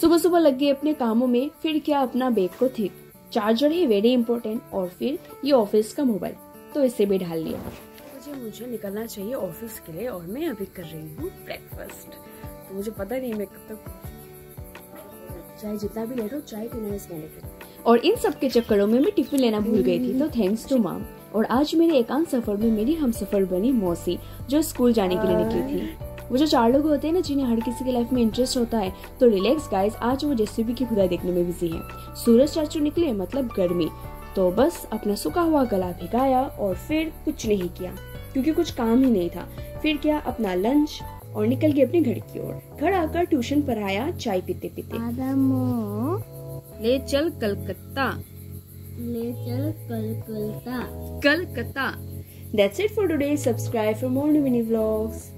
सुबह सुबह लग गए अपने कामों में फिर क्या अपना बैग को थी चार्जर है वेरी इंपॉर्टेंट और फिर ये ऑफ़िस का मोबाइल तो इसे भी ढाल लिया। मुझे मुझे निकलना चाहिए ऑफ़िस के लिए और मैं अभी कर रही हूँ ब्रेकफास्ट तो मुझे पता नहीं मैं कब तक चाय जितना भी ले लो चाय पीना इसमें और इन सब के चक्करों में मैं टिफ़िन लेना भूल गई थी तो थैंक्स टू माम और आज मेरे एकांत सफ़र में मेरी हम सफ़र बनी मौसी जो स्कूल जाने के लिए निकली थी। वो जो चार लोग होते हैं ना जिन्हें हर किसी की लाइफ में इंटरेस्ट होता है तो रिलैक्स गाइस आज वो जेसीबी की खुदाई देखने में बिज़ी है। सूरज चाचू निकले मतलब गर्मी। तो बस अपना सूखा हुआ गला भिगाया और फिर कुछ नहीं किया क्योंकि कुछ काम ही नहीं था। फिर क्या अपना लंच और निकल गए अपने घर की ओर। घर आकर ट्यूशन पढ़ाया चाय पीते पीते ले चल कलकत्ता। ले चल Calcutta. Calcutta. That's it for today. Subscribe for more new mini vlogs.